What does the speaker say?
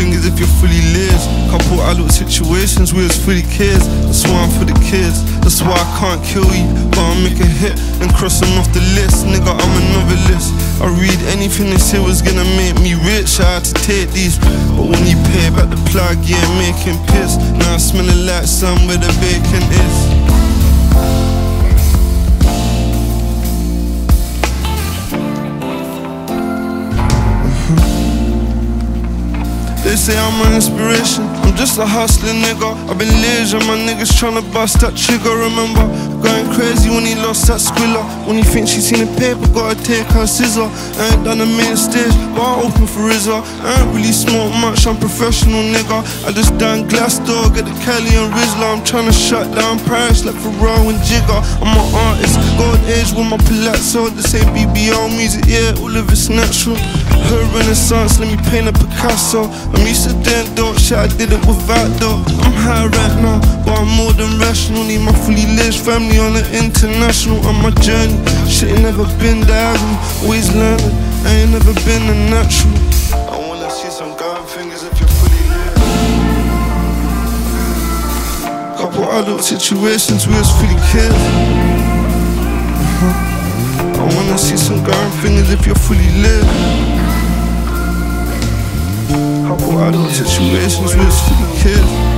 gun fingers if you're fully lives. Couple adult situations where it's fully kids. That's why I'm for the kids. That's why I can't kill you, but I'll make a hit and cross them off the list. Nigga, I'm a novelist. I read anything they say was gonna make me rich. I had to take these, but when you pay back the plug, yeah, making piss. Now I'm smelling like some where the bacon is. Say I'm an inspiration. I'm just a hustling nigga. I've been leisure, my niggas tryna bust that trigger. Remember going crazy when he lost that squiller. When he thinks she seen the paper, gotta take her scissor. I ain't done a main stage, but I open for RZA. I ain't really smoke much, I'm professional nigga. I just done Glassdoor, get the Kelly and Rizla. I'm tryna shut down Paris like Pharrell and Jigga. I'm an artist, gold age with my palazzo. This ain't BBO music, yeah, all of it's natural. Her renaissance, let me paint a Picasso. I'm used to doing dope shit, I did it without though. I'm high right now, but I'm more than rational. Need my fully lit family on the international. On my journey, shit ain't never been diagonal. Always learning, I ain't never been a natural. I wanna see some gun fingers if you're fully lit. Couple adult situations where it's fully kids. Uh-huh. I wanna see some gun fingers if you're fully lit. Couple adult situations it's fully kids.